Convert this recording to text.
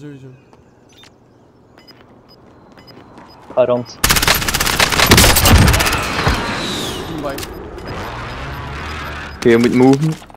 Sowieso. Ga rond. Bye. Oké, je moet moven.